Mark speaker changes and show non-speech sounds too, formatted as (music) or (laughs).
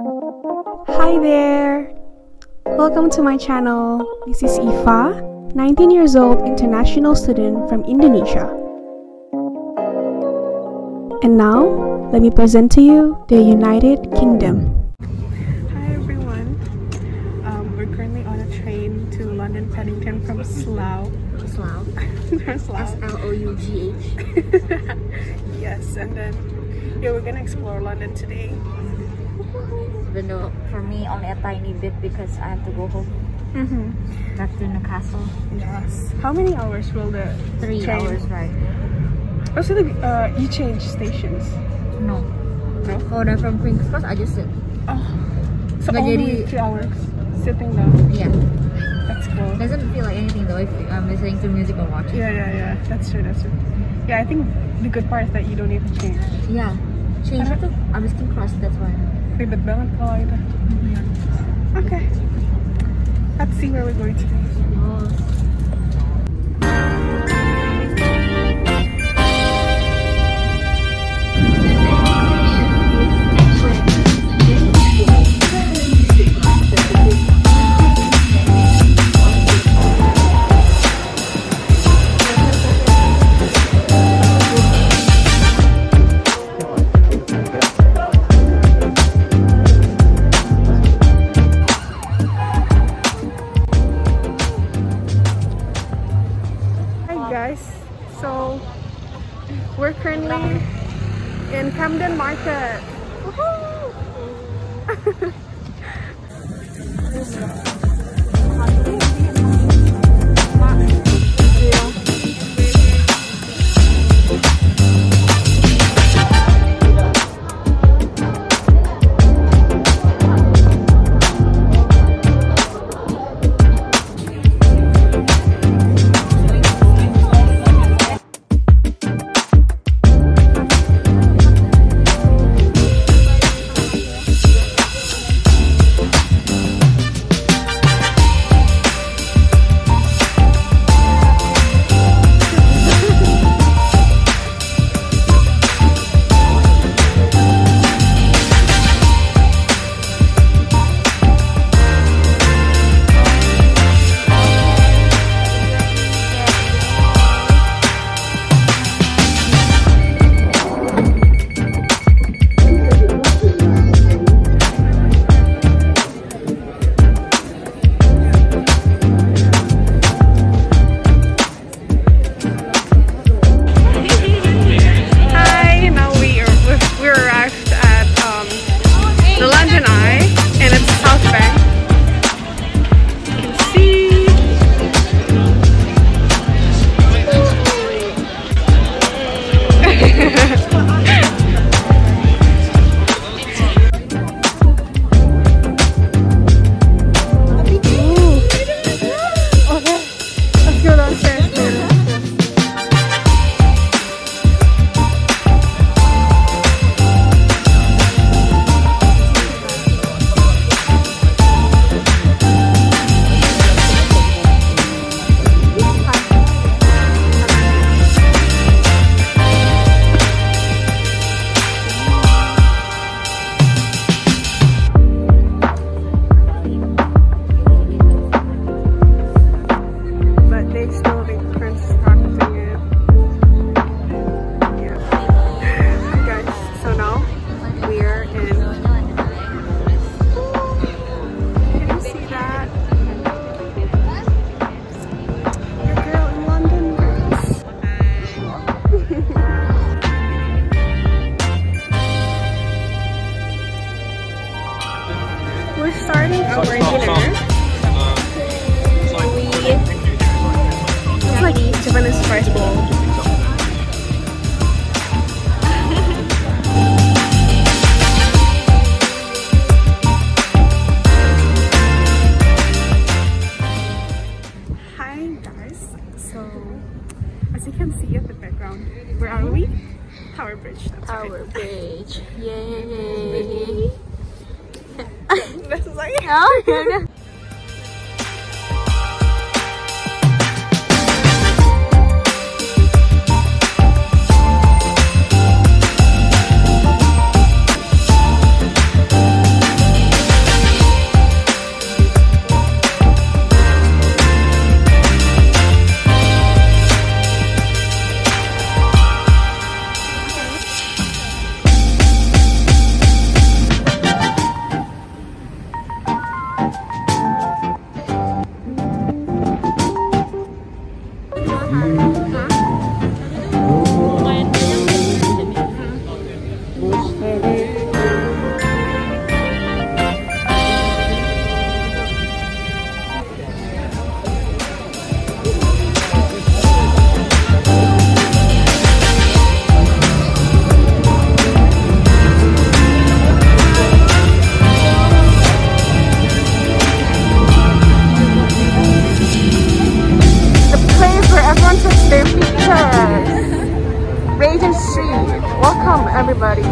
Speaker 1: Hi there! Welcome to my channel. This is Ifa, 19 years old international student from Indonesia. And now, let me present to you the United Kingdom. Hi everyone. Um, we're currently on a train to London Paddington from Slough.
Speaker 2: Slough. (laughs)
Speaker 1: from Slough.
Speaker 2: S-L-O-U-G-H. (laughs)
Speaker 1: yes, and then yeah, we're gonna explore London today.
Speaker 2: Even though for me only a tiny bit because I have to go home.
Speaker 1: Mm-hmm.
Speaker 2: Back to Newcastle.
Speaker 1: Yes. How many hours will the
Speaker 2: Three
Speaker 1: train?
Speaker 2: hours ride.
Speaker 1: Also, the, uh, you change stations.
Speaker 2: No.
Speaker 1: No.
Speaker 2: Oh, no, from Queen's Cross I just sit.
Speaker 1: Oh, so
Speaker 2: Nggak
Speaker 1: only three hours sitting down.
Speaker 2: Yeah.
Speaker 1: That's cool.
Speaker 2: Doesn't feel like anything though if I'm listening to music or watching.
Speaker 1: Yeah, yeah, yeah. That's true. That's true. Yeah, I think the good part is that you don't need to change.
Speaker 2: Yeah. Change to abis King Cross, that's why.
Speaker 1: Kalau itu. Okay. Let's see where we're going today.
Speaker 2: Oh.
Speaker 1: We're currently in Camden Market. (laughs) Bridge. That's right.
Speaker 2: Tower Bridge. Yay! (laughs)
Speaker 1: This is like
Speaker 2: Oh, yeah, yeah. you can see. Welcome everybody.